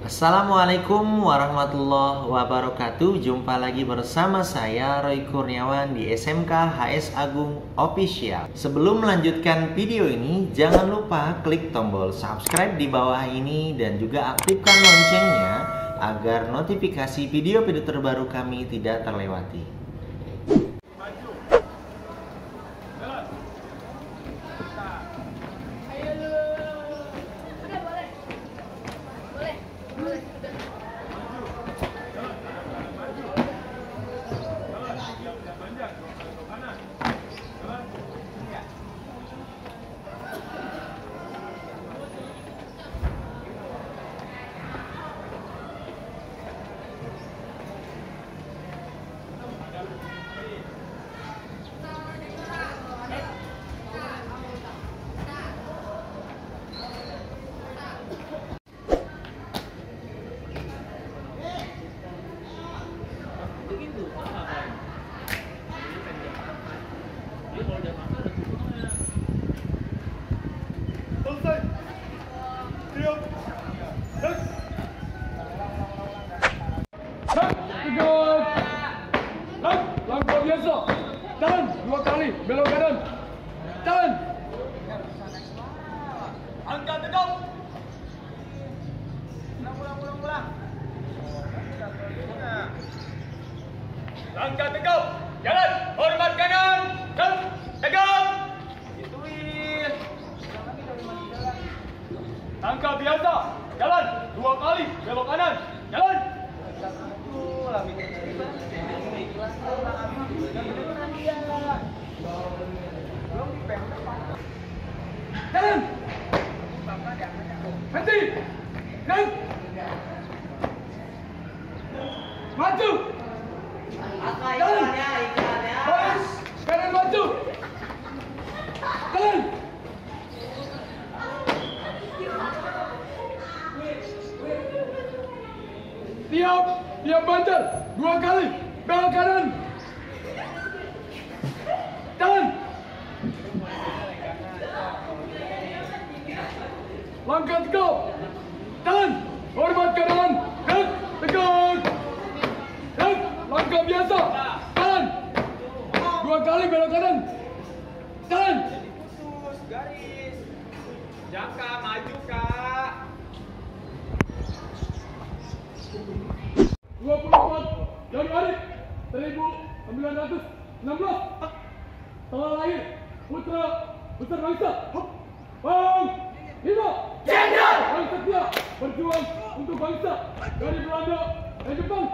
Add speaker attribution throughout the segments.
Speaker 1: Assalamualaikum warahmatullahi wabarakatuh. Jumpa lagi bersama saya Roy Kurniawan di SMK HS Agung Official. Sebelum melanjutkan video ini Jangan lupa klik tombol subscribe di bawah ini Dan juga aktifkan loncengnya Agar notifikasi video-video terbaru kami tidak terlewati
Speaker 2: Langkah biasa. Jalan dua kali, belok kanan. Jalan. Angkat tegak. Ulang, ulang, ulang, ulang. Langkah tegak. Jalan. Hormat kanan. Dan tegak. Ituin. Langkah biasa. Jalan dua kali, belok kanan. Jalan. Jalan. Henti. Dan. Maju. Baris. Kanan maju. Jalan. Tiap, tiap. Dua kali. Belok kanan. Jalan. Langkah tegak. Jalan. Hormat kanan. Dan tegak. Dan langkah biasa. Jalan. Dua kali belok kanan. Jalan.
Speaker 3: putus garis jaka maju kak
Speaker 2: 24 Januari 1916 telah lahir putra besar bangsa Bang Himo Jenderal Bang setia berjuang untuk bangsa dari Belanda dan Jepang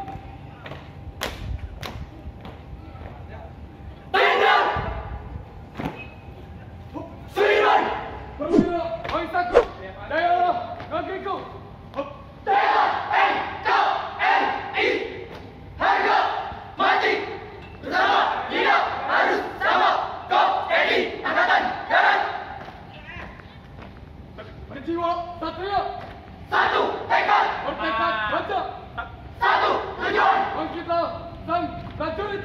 Speaker 2: berjiwa satria satu tekad bertekad baca. Satu tujuan. Kita sang prajurit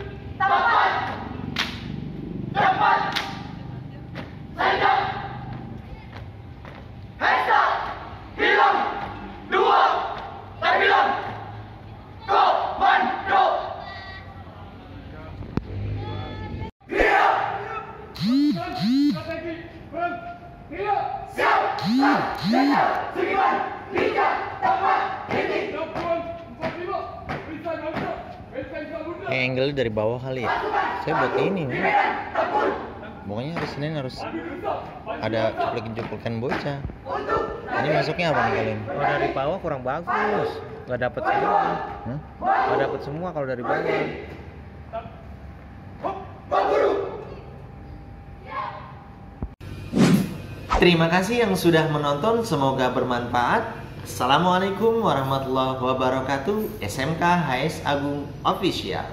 Speaker 1: Angle dari bawah kali ya Saya buat ini nih. Pokoknya hari Senin harus ada cuplikan-cuplikan bocah Ini masuknya apa nih kalian? Oh dari bawah kurang bagus Gak dapet semua Hah? Gak dapet semua kalau dari bawah Terima kasih yang sudah menonton, semoga bermanfaat. Assalamualaikum warahmatullahi wabarakatuh. SMK HS Agung Official.